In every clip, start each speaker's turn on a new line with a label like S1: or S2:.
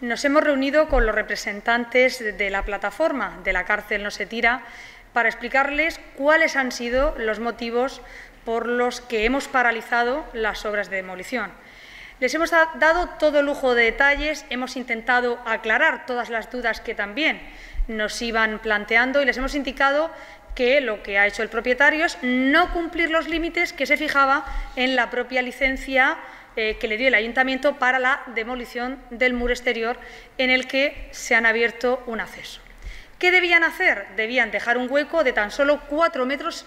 S1: Nos hemos reunido con los representantes de la plataforma de la cárcel No se tira para explicarles cuáles han sido los motivos por los que hemos paralizado las obras de demolición. Les hemos dado todo lujo de detalles, hemos intentado aclarar todas las dudas que también nos iban planteando y les hemos indicado que lo que ha hecho el propietario es no cumplir los límites que se fijaba en la propia licencia eh, que le dio el ayuntamiento para la demolición del muro exterior en el que se han abierto un acceso. ¿Qué debían hacer? Debían dejar un hueco de tan solo cuatro metros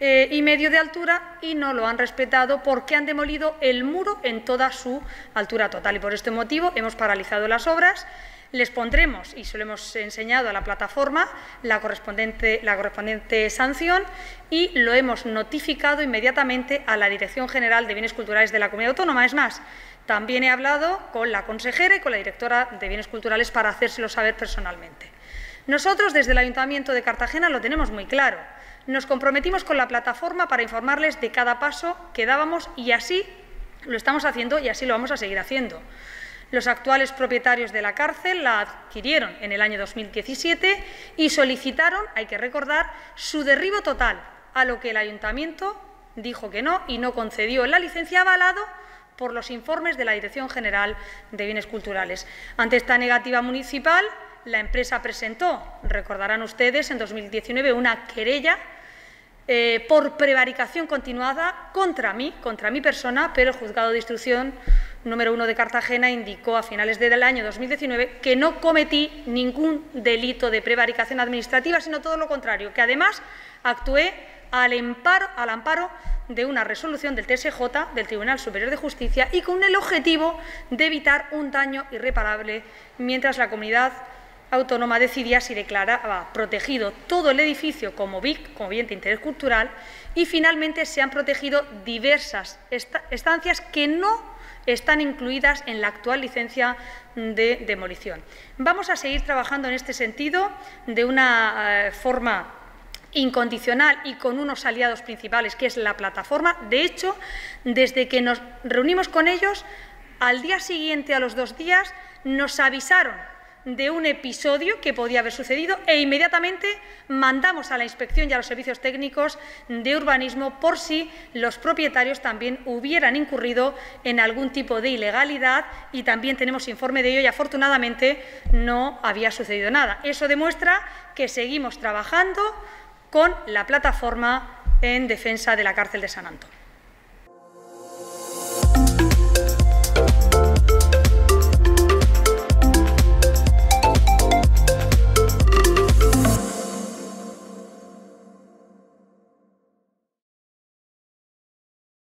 S1: eh, y medio de altura y no lo han respetado porque han demolido el muro en toda su altura total. Y por este motivo hemos paralizado las obras. Les pondremos, y se lo hemos enseñado a la plataforma, la la correspondiente sanción y lo hemos notificado inmediatamente a la Dirección General de Bienes Culturales de la Comunidad Autónoma. Es más, también he hablado con la consejera y con la directora de Bienes Culturales para hacérselo saber personalmente. Nosotros, desde el Ayuntamiento de Cartagena, lo tenemos muy claro. Nos comprometimos con la plataforma para informarles de cada paso que dábamos y así lo estamos haciendo y así lo vamos a seguir haciendo. Los actuales propietarios de la cárcel la adquirieron en el año 2017 y solicitaron, hay que recordar, su derribo total, a lo que el ayuntamiento dijo que no y no concedió la licencia avalado por los informes de la Dirección General de Bienes Culturales. Ante esta negativa municipal, la empresa presentó, recordarán ustedes, en 2019 una querella eh, por prevaricación continuada contra mí, contra mi persona, pero el juzgado de instrucción número uno de Cartagena indicó a finales del año 2019 que no cometí ningún delito de prevaricación administrativa, sino todo lo contrario, que además actué al al amparo de una resolución del TSJ, del Tribunal Superior de Justicia, y con el objetivo de evitar un daño irreparable mientras la comunidad autónoma decidía si declaraba protegido todo el edificio como BIC, como bien de interés cultural, y finalmente se han protegido diversas estancias que no están incluidas en la actual licencia de demolición. Vamos a seguir trabajando en este sentido de una eh, forma incondicional y con unos aliados principales, que es la plataforma. De hecho, desde que nos reunimos con ellos, al día siguiente, a los dos días, nos avisaron de un episodio que podía haber sucedido e inmediatamente mandamos a la inspección y a los servicios técnicos de urbanismo por si los propietarios también hubieran incurrido en algún tipo de ilegalidad y también tenemos informe de ello y afortunadamente no había sucedido nada. Eso demuestra que seguimos trabajando con la plataforma en defensa de la cárcel de San Antón.